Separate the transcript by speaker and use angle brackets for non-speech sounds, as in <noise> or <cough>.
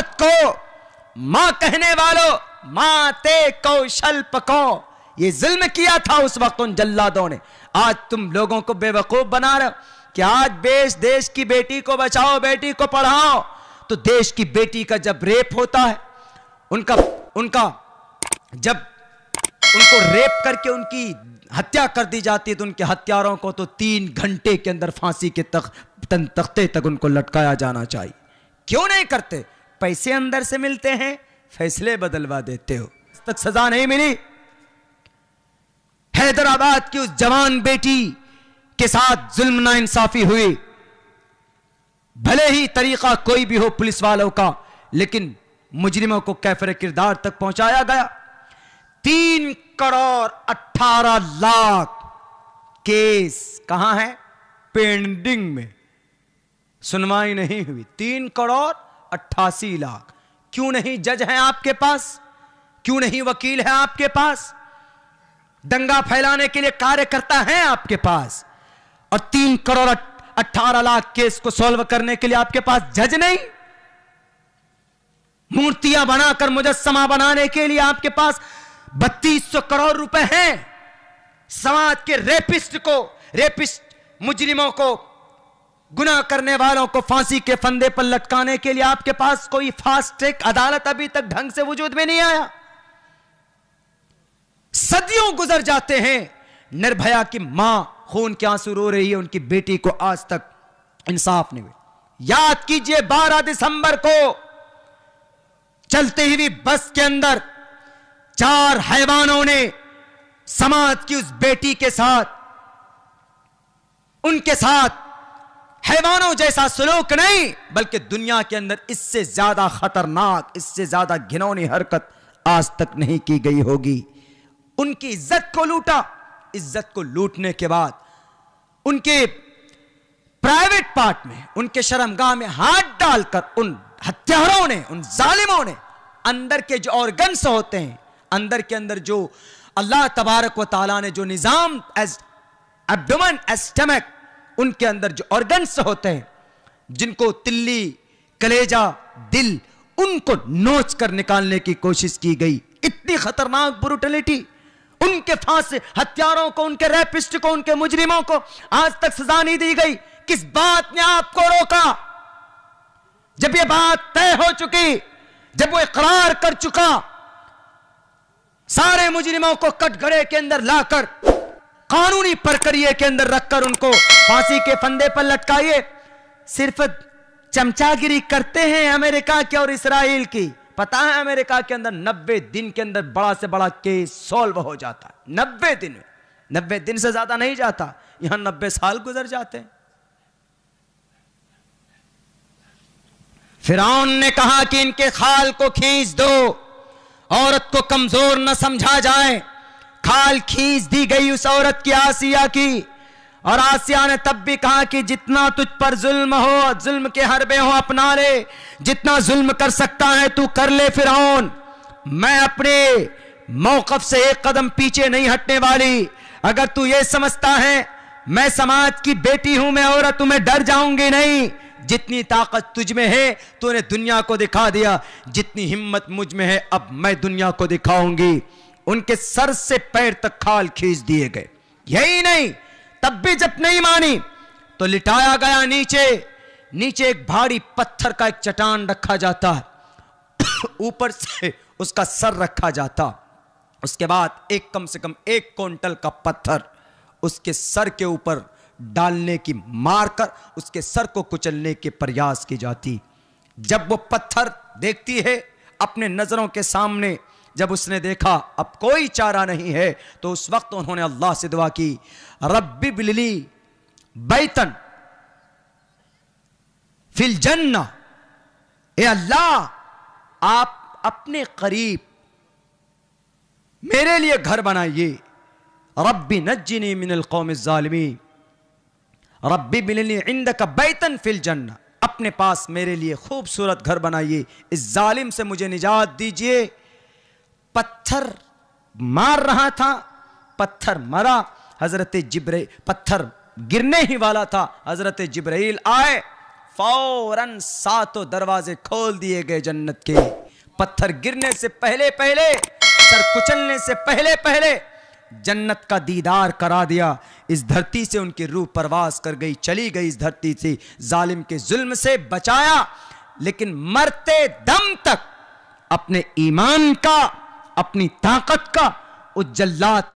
Speaker 1: औरत को माँ कहने वालों माँ ते कौशल पको। ये जुल्म किया था उस वक्त उन जल्लादों ने। आज तुम लोगों को बेवकूफ़ बना रहे कि आज देश देश की बेटी को बचाओ, बेटी को पढ़ाओ। तो देश की बेटी का जब रेप होता है, उनका उनका, जब उनको रेप करके उनकी हत्या कर दी जाती है तो उनके हत्यारों को तो तीन घंटे के अंदर फांसी के तक तख्ते तक उनको लटकाया जाना चाहिए। क्यों नहीं करते? पैसे अंदर से मिलते हैं, फैसले बदलवा देते हो। तक सजा नहीं मिली। हैदराबाद की उस जवान बेटी के साथ जुल्म ना इंसाफी हुई। भले ही तरीका कोई भी हो पुलिस वालों का, लेकिन मुजरिमों को कैफर किरदार तक पहुँचाया गया। तीन करोड़ अट्ठारह लाख केस कहाँ है? पेंडिंग में। सुनवाई नहीं हुई। तीन करोड़ अट्ठासी लाख। क्यों नहीं जज है आपके पास? क्यों नहीं वकील है आपके पास? दंगा फैलाने के लिए कार्यकर्ता है आपके पास? और तीन करोड़ अट्ठारह लाख केस को सॉल्व करने के लिए आपके पास जज नहीं? मूर्तियाँ बनाकर मुजस्समा बनाने के लिए आपके पास बत्तीस सौ करोड़ रुपए हैं। समाज के रेपिस्ट को, रेपिस्ट मुजरिमों को गुनाह करने वालों को फांसी के फंदे पर लटकाने के लिए आपके पास कोई फास्ट ट्रैक अदालत अभी तक ढंग से वजूद में नहीं आया। सदियों गुजर जाते हैं, निर्भया की माँ खून के आँसू रो रही है, उनकी बेटी को आज तक इंसाफ नहीं हुई। याद कीजिए 12 दिसंबर को चलते हुई बस के अंदर चार हैवानों ने समाज की उस बेटी के साथ, उनके साथ हैवानों जैसा सलूक नहीं, बल्कि दुनिया के अंदर इससे ज़्यादा खतरनाक, इससे ज़्यादा घिनौनी हरकत आज तक नहीं की गई होगी। उनकी इज़्ज़त को लूटा, इज़्ज़त को लूटने के बाद उनके प्राइवेट पार्ट में, उनके शर्मगाह में हाथ डालकर उन हत्यारों ने, उन जालिमों ने अंदर के जो ऑर्गन्स होते हैं, अंदर के अंदर जो अल्लाह तबारक व ताला ने जो निज़ाम एज एबडोमन एस्टमक उनके अंदर जो ऑर्गन्स होते हैं, जिनको तिल्ली, कलेजा, दिल, उनको नोच कर निकालने की कोशिश की गई। इतनी खतरनाक ब्रुटलिटी उनके फांसे हत्यारों को, उनके रेपिस्ट को, उनके मुजरिमों को आज तक सजा नहीं दी गई। किस बात ने आपको रोका? जब यह बात तय हो चुकी, जब वो इकरार कर चुका, सारे मुजरिमों को कटघरे के अंदर लाकर कानूनी प्रक्रिया के अंदर रखकर उनको फांसी के फंदे पर लटकाइए। सिर्फ़ चमचागिरी करते हैं अमेरिका की और इसराइल की। पता है अमेरिका के अंदर नब्बे दिन के अंदर बड़ा से बड़ा केस सॉल्व हो जाता है। नब्बे दिन में। नब्बे दिन से ज़्यादा नहीं जाता। यहाँ नब्बे साल गुजर जाते हैं। फिर ने कहा कि इनके खाल को खींच दो। औरत को कमज़ोर न समझा जाए। खाल खींच दी गई उस औरत की आसिया की। और आसिया ने तब भी कहा कि जितना तुझ पर जुल्म हो, जुल्म के हरबे हो अपना ले जितना जुल्म कर सकता है तू कर ले फिर मैं अपने मौकफ से एक कदम पीछे नहीं हटने वाली। अगर तू ये समझता है, मैं समाज की बेटी हूँ, मैं औरत तुम्हें डर जाऊँगी नहीं। जितनी ताकत तुझ में है, तूने दुनिया को दिखा दिया। जितनी हिम्मत मुझमें है, अब मैं दुनिया को दिखाऊँगी। उनके सर से पैर तक खाल खींच दिए गए। यही नहीं, तब भी जब नहीं मानी तो लिटाया गया नीचे। नीचे एक भारी पत्थर का एक चटान रखा जाता है। <coughs> ऊपर से उसका सर रखा जाता। उसके बाद एक कम से कम एक क्विंटल का पत्थर उसके सर के ऊपर डालने की मारकर उसके सर को कुचलने के प्रयास की जाती। जब वो पत्थर देखती है, अपने नज़रों के सामने जब उसने देखा, अब कोई चारा नहीं है तो उस वक्त उन्होंने अल्लाह से दुआ की, रब्बी बिलली बैतन फिल जन्ना। ए अल्लाह, आप अपने करीब मेरे लिए घर बनाइए। रब्बी नज्जिनी मिनल कौम जालिमी रब्बी बिल्ली इंद का बैतन फिल जन्ना। अपने पास मेरे लिए खूबसूरत घर बनाइए। इस जालिम से मुझे निजात दीजिए। पत्थर मार रहा था, पत्थर मरा, हज़रत जिब्रे, पत्थर गिरने ही वाला था। हज़रत जिब्राइल आए, फ़ौरन सातों दरवाजे खोल दिए गए जन्नत के। पत्थर गिरने से पहले पहले, सर कुचलने से पहले पहले जन्नत का दीदार करा दिया। इस धरती से उनकी रूह परवास कर गई, चली गई इस धरती से। जालिम के जुल्म से बचाया, लेकिन मरते दम तक अपने ईमान का अपनी ताकत का उज्जल्लात